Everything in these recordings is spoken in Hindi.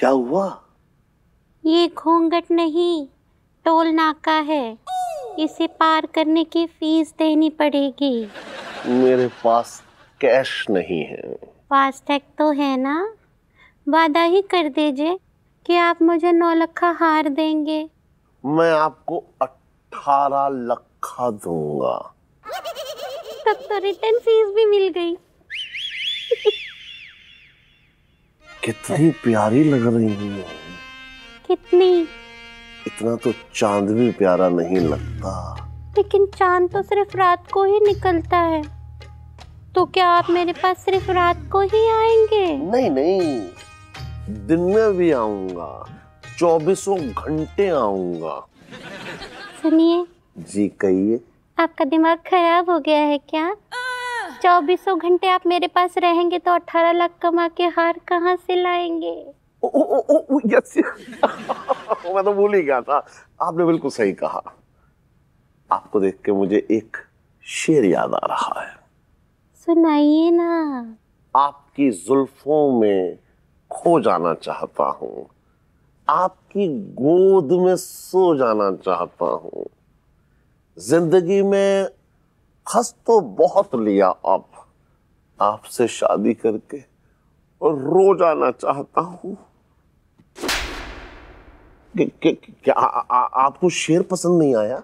क्या हुआ? ये घूंघट नहीं टोल नाका है। इसे पार करने की फ़ीस देनी पड़ेगी। मेरे पास कैश नहीं है। फास्टैग तो है ना? वादा ही कर दीजिए कि आप मुझे नौ लखा हार देंगे। मैं आपको अठारह लखा दूँगा। तब तो रिटर्न फ़ीस भी मिल गई। कितनी प्यारी लग रही है। कितनी? इतना तो चाँद भी प्यारा नहीं लगता। लेकिन चाँद तो सिर्फ़ रात को ही निकलता है। तो क्या आप मेरे पास सिर्फ़ रात को ही आएँगे? नहीं नहीं। दिन में भी आऊँगा। चौबीसों घंटे आऊँगा। सुनिए। जी कहिए। आपका दिमाग खराब हो गया है क्या? चौबीसों घंटे आप मेरे पास रहेंगे तो अठारह लाख कमा के हार कहाँ से लाएँगे? ओ, ओ, ओ, ओ, ओ, यस मैं तो भूल ही गया था। आपने बिल्कुल सही कहा। आपको देख के मुझे एक शेर याद आ रहा है। सुनाइए ना। आपकी जुल्फों में खो जाना चाहता हूँ। आपकी गोद में सो जाना चाहता हूँ। ज़िंदगी में खस तो बहुत लिया अब आपसे शादी करके और रो जाना चाहता हूँ। क्या आपको शेर पसंद नहीं आया?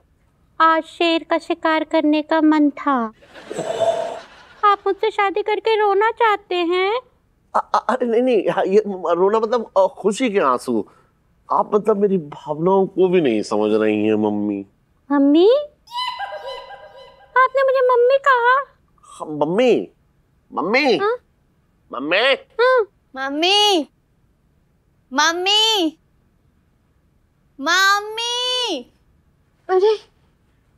आज शेर का शिकार करने का मन था। आप मुझसे शादी करके रोना चाहते हैं? अरे नहीं नहीं हाँ, ये रोना मतलब खुशी के आँसू। आप मतलब मेरी भावनाओं को भी नहीं समझ रही हैं मम्मी। मम्मी? मम्मी कहा? हाँ, मम्मी। मम्मी। हाँ? मम्मी। हाँ, मम्मी। मम्मी। मम्मी। अरे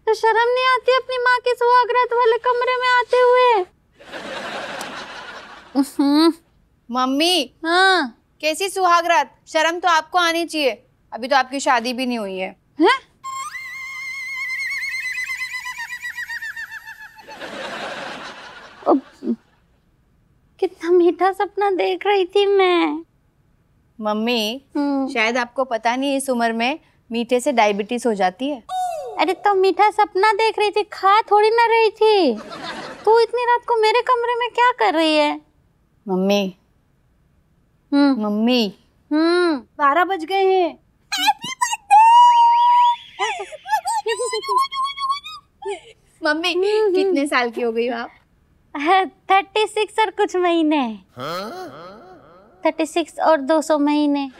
तो शर्म नहीं आती अपनी माँ के सुहागरात वाले कमरे में आते हुए? मम्मी। हाँ। कैसी सुहागरात? शर्म तो आपको आनी चाहिए। अभी तो आपकी शादी भी नहीं हुई है। हैं? अब, कितना मीठा सपना देख रही थी मैं। मम्मी हम्म, शायद आपको पता नहीं इस उम्र में मीठे से डायबिटीज़ हो जाती है। अरे तो मीठा सपना देख रही थी खा थोड़ी ना रही थी। तू इतनी रात को मेरे कमरे में क्या कर रही है? मम्मी। हम्म। मम्मी। हम्म। बारह बज गए हैं। मम्मी कितने साल की हो गई आप? थर्टी सिक्स और कुछ महीने। थर्टी सिक्स और दो सौ महीने।